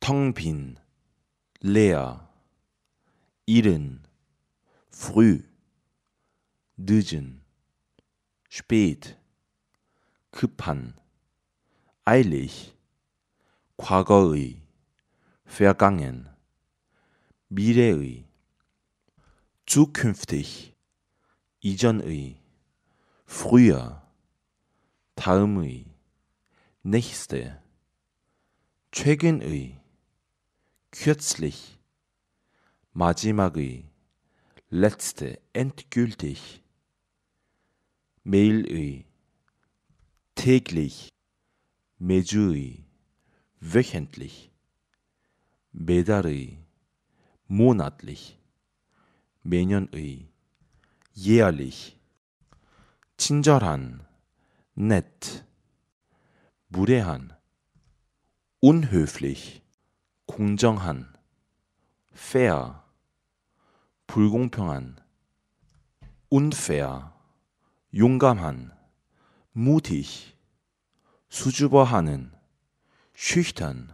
텅 빈, leer, 이른, früh, 늦은, spät, 급한, eilig, 과거의, vergangen, 미래의, zukünftig, 이전의, früher, 다음의, nächste, 최근의, kürzlich, 마지막의, letzte, endgültig, 매일의, täglich, 매주의, wöchentlich, 매달의, monatlich, 매년의, jährlich, 친절한, nett, 무례한, unhöflich, 공정한, fair, 불공평한, unfair, 용감한, mutig, 수줍어하는, schüchtern,